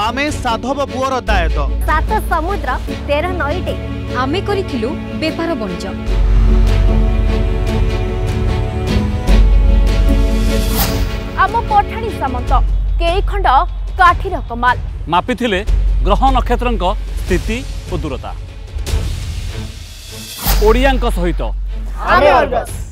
ଆମେ ସାଧବ ପୁଅର ଦାୟତ ସାତ ସମୁଦ୍ର ତେର ନଈଟେ। ଆମେ କରିଥିଲୁ ବେପାର ବଣିଜ। ଆମ ପଠାଣି ସାମନ୍ତ କେଇ ଖଣ୍ଡ କାଠିର କମାଲ। ମାପିଥିଲେ ଗ୍ରହ ନକ୍ଷତ୍ରଙ୍କ ସ୍ଥିତି ଓ ଦୂରତା। ଓଡ଼ିଆଙ୍କ ସହିତ। ଆମେ ଅର୍ଗସ୍।